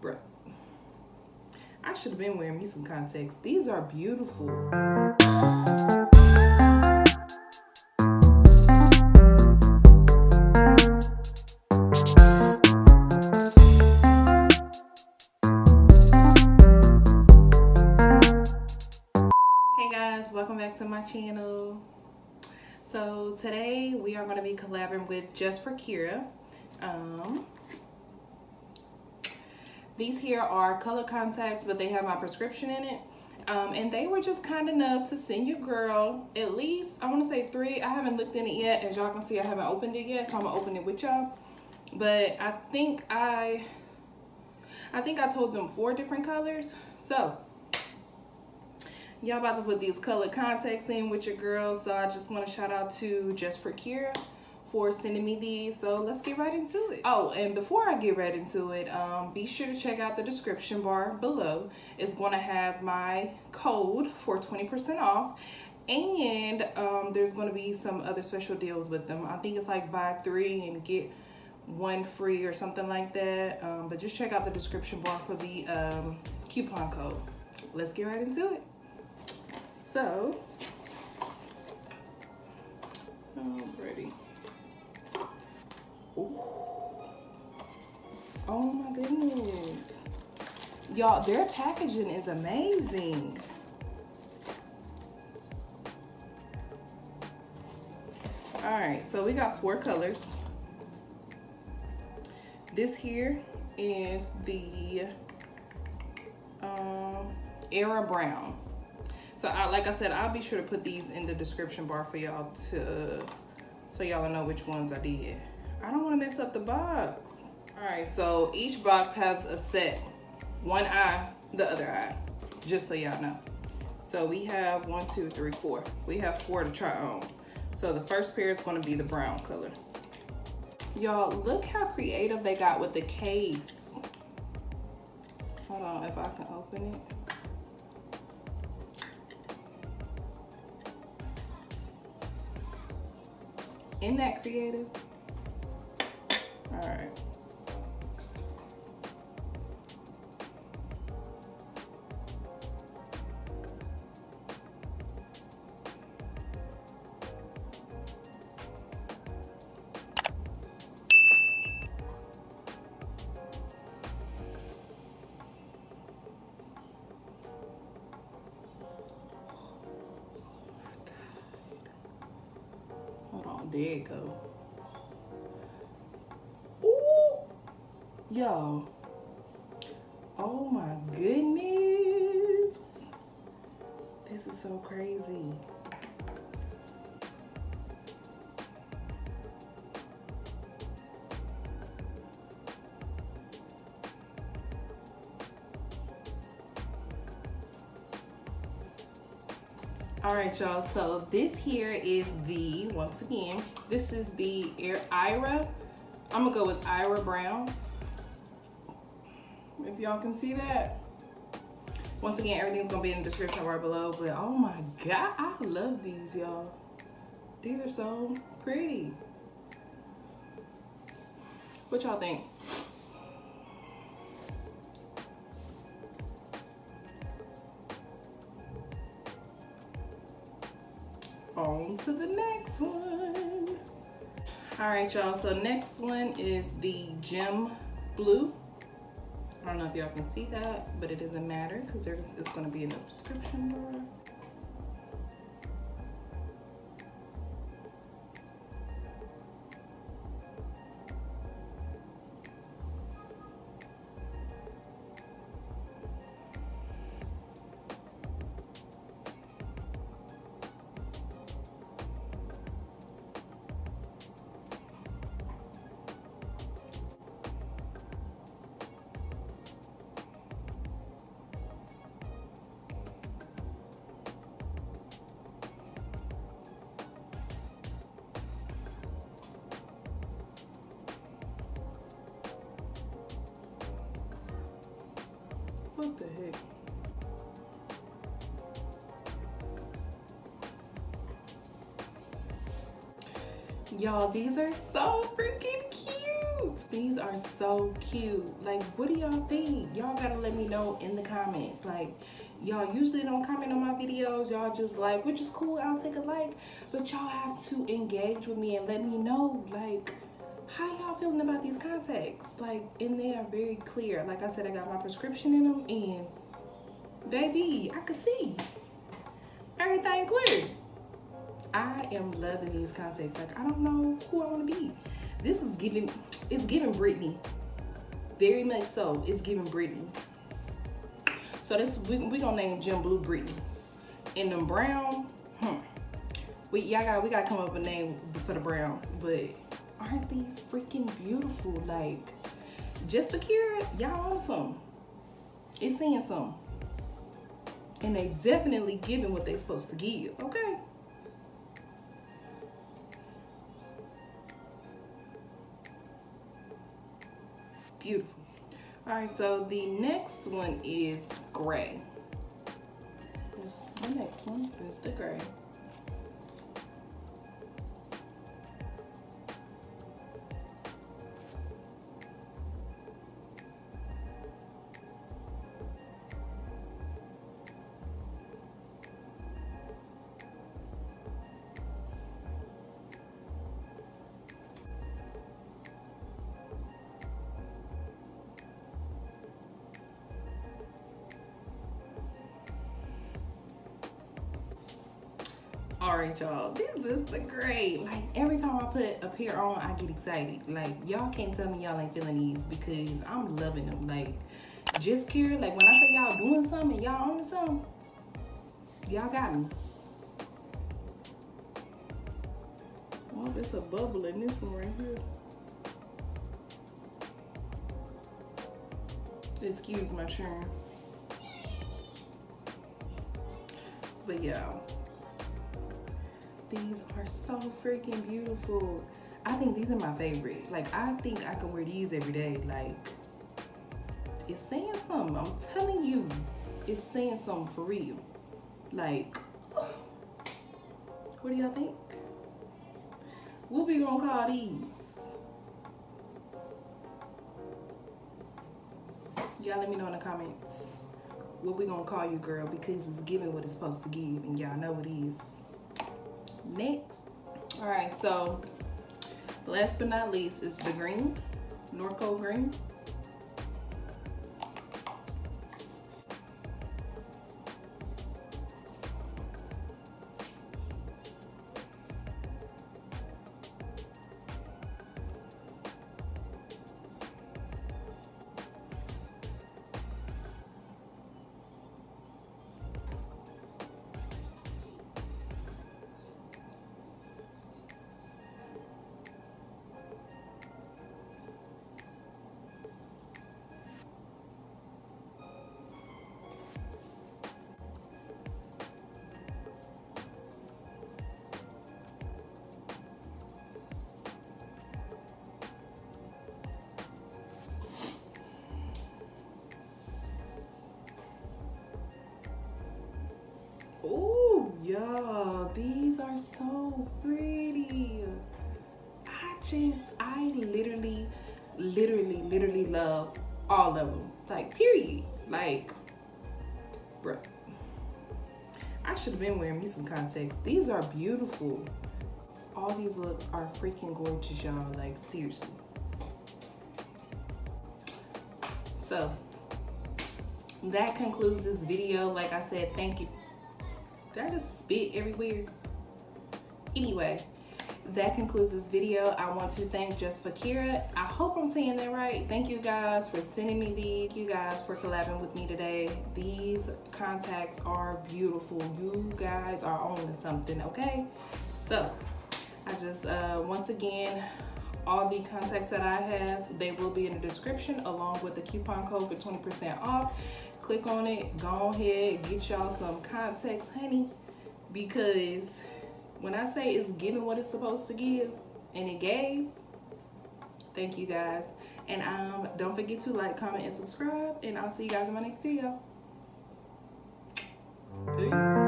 Bruh. I should have been wearing me some contacts. These are beautiful. Hey guys, welcome back to my channel. So today we are going to be collaborating with Just for Kira. Um, these here are color contacts, but they have my prescription in it. Um, and they were just kind enough to send your girl at least, I want to say three. I haven't looked in it yet. As y'all can see, I haven't opened it yet, so I'm going to open it with y'all. But I think I, I think I told them four different colors. So y'all about to put these color contacts in with your girl so i just want to shout out to just for kira for sending me these so let's get right into it. Oh and before i get right into it um, be sure to check out the description bar below. It's going to have my code for 20 percent off and um, there's going to be some other special deals with them. I think it's like buy three and get one free or something like that um, but just check out the description bar for the um, coupon code. Let's get right into it. So, already. Oh my goodness. Y'all, their packaging is amazing. All right, so we got four colors. This here is the um, Eyra Brown. So I, like I said, I'll be sure to put these in the description bar for y'all to, so y'all know which ones I did. I don't want to mess up the box. All right, so each box has a set, one eye, the other eye, just so y'all know. So we have one, two, three, four. We have four to try on. So the first pair is gonna be the brown color. Y'all, look how creative they got with the case. Hold on, if I can open it. in that creative? All right. There you go. Ooh, yo. Oh my goodness. This is so crazy. All right y'all so this here is the once again this is the Eyra. I'm gonna go with Eyra brown. If y'all can see that. Once again everything's gonna be in the description right below but oh my god i love these y'all. These are so pretty. What y'all think on to the next one. All right, y'all, so next one is the Gem Blue. I don't know if y'all can see that, but it doesn't matter because there's it's gonna be in the description bar. Y'all, these are so freaking cute. These are so cute. Like, what do y'all think? Y'all gotta let me know in the comments. Like, y'all usually don't comment on my videos. Y'all just like, which is cool. I'll take a like. But y'all have to engage with me and let me know, like, how y'all feeling about these contacts? Like, and they are very clear. Like I said, I got my prescription in them and baby, I can see everything clear. I am loving these contacts. Like, I don't know who I want to be. This is giving, it's giving Britney. Very much so. It's giving Britney. So this, we, we gonna name Gem Blue Britney. In them brown, hmm. We, y'all got, we gotta come up with a name for the browns, but aren't these freaking beautiful? Like, just for Kira, y'all awesome. It's saying something. And they definitely giving what they supposed to give, okay? Beautiful. All right, so the next one is gray. This, the next one is the gray. All right y'all. This is the great like every time i put a pair on i get excited. Like y'all can't tell me y'all ain't feeling these because i'm loving them. Like just care. Like when i say y'all doing something y'all on something y'all got me. Oh there's a bubble in this one right here. Excuse my churn. But yeah these are so freaking beautiful. I think these are my favorite. Like, I think I can wear these every day. Like, it's saying something. I'm telling you, it's saying something for real. Like, what do y'all think? What we gonna call these? Y'all let me know in the comments what we gonna call you, girl, because it's giving what it's supposed to give, and y'all know what it is next. All right, so last but not least is the green, Norko green. Y'all, these are so pretty. I just, I literally, literally, literally love all of them. Like, period. Like, bruh. I should have been wearing me some contacts. These are beautiful. All these looks are freaking gorgeous, y'all. Like, seriously. So, that concludes this video. Like I said, thank you did I just spit everywhere? Anyway, that concludes this video. I want to thank Just for Kira. I hope I'm saying that right. Thank you guys for sending me these. Thank you guys for collabing with me today. These contacts are beautiful. You guys are on something, okay? So, I just, uh, once again, all the contacts that I have, they will be in the description along with the coupon code for 20% off click on it go ahead get y'all some contacts honey. Because when I say it's giving what it's supposed to give and it gave thank you guys. And um don't forget to like comment and subscribe and I'll see you guys in my next video. Peace